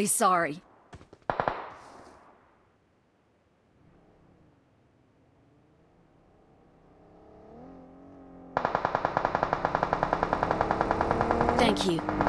Really sorry. Thank you.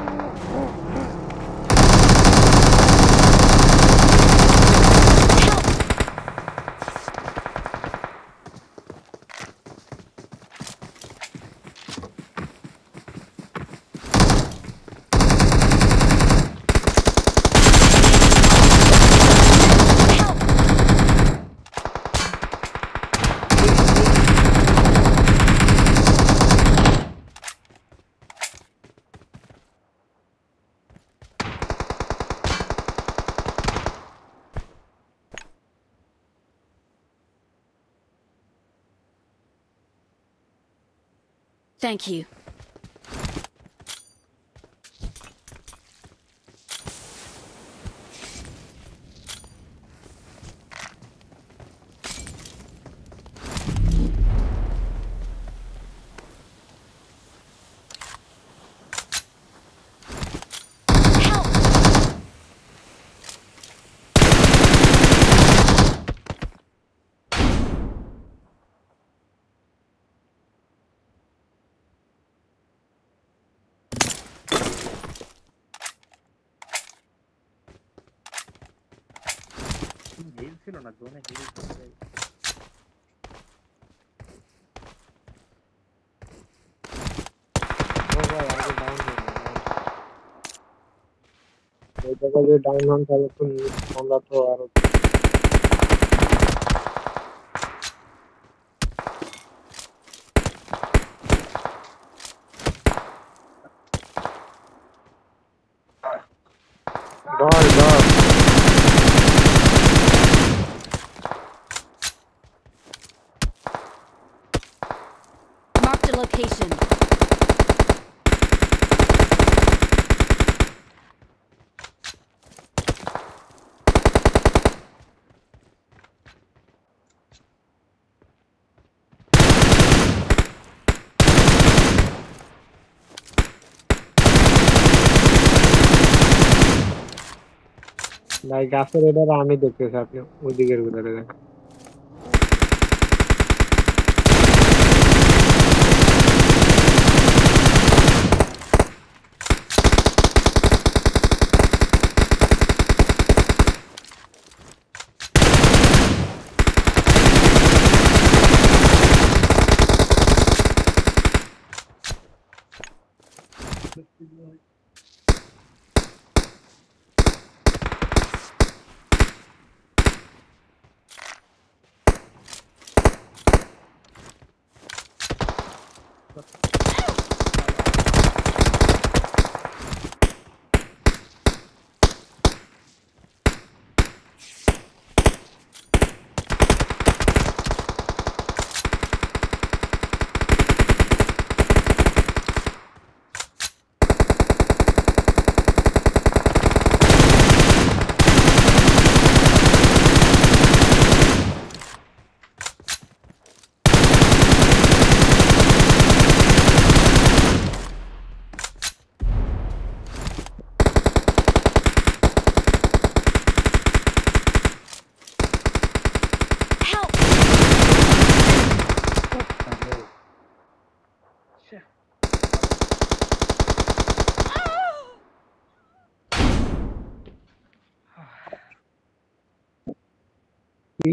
Thank you. হিল ছিল না জোনে হিল করতে ও ভাই আগে ডাউন হয়ে ওই জায়গায় যদি ডাউন হন তাহলে তো আমরা তো আরো ভাই গাছের এবার আমি দেখতেছি আপনি ওই দিকের ভিতরে কি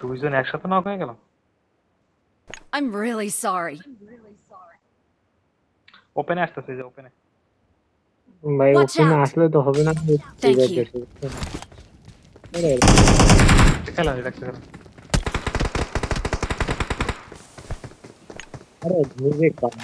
দুইজন একসাথে নক হয়ে গেল I'm really sorry. ওপেনে আসতেছে যে ওপেনে ভাই Watch ওখানে out. আসলে তো হবে না Thank you. আরে, খেলা রাখতে গেল আরে নিজে কাম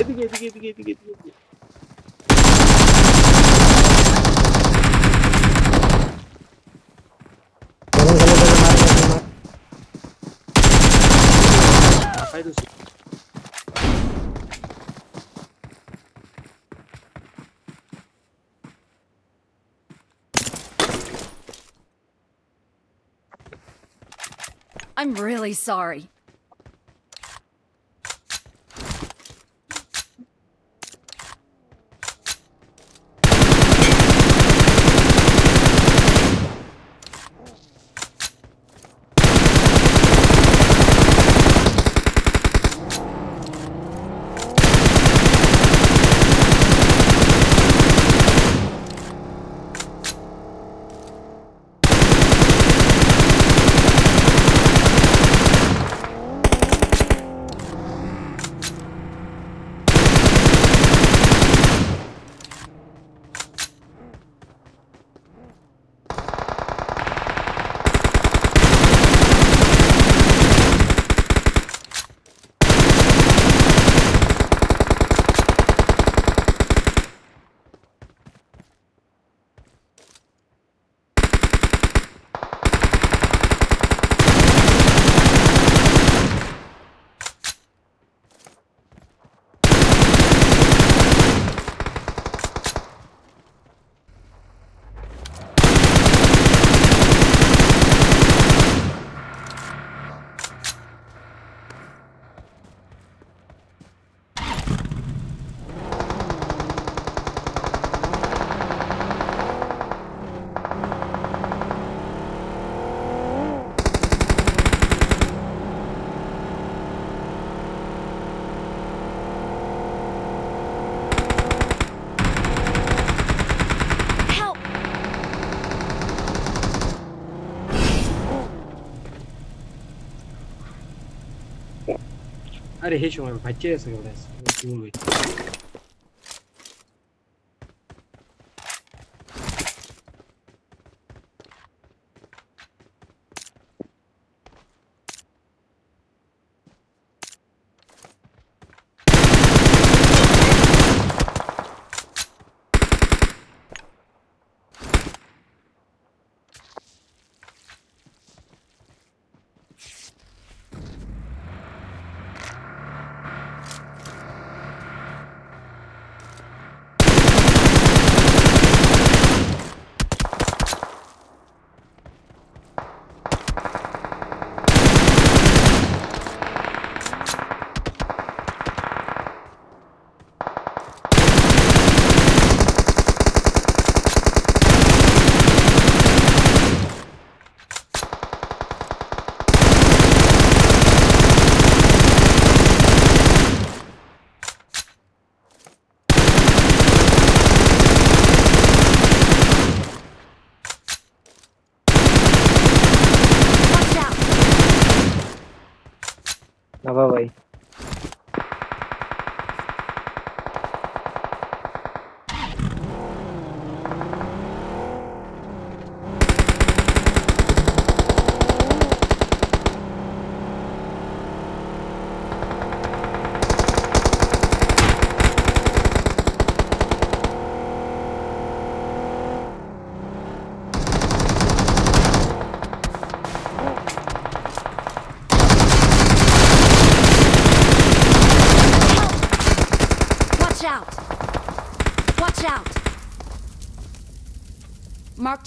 এদিকে এদিকে এদিকে এদিকে এদিকে চলো, চলো, চলো, মার, মার, মার। মাথায় তো ছিল। I'm really sorry. Are headshot, vai tirar essa galera. Vamos नवा भाई।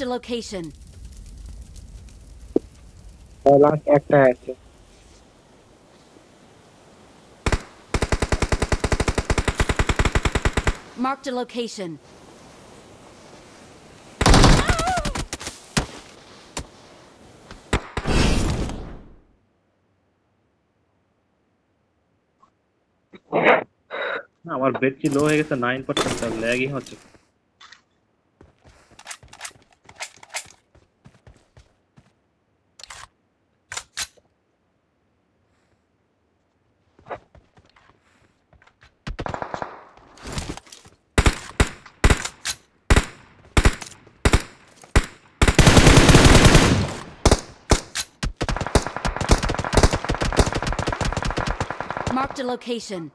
marked a location. Marked a location. আমার বেড কি লো হয়ে গেছে 9% ল্যাগই হচ্ছে Marked a location.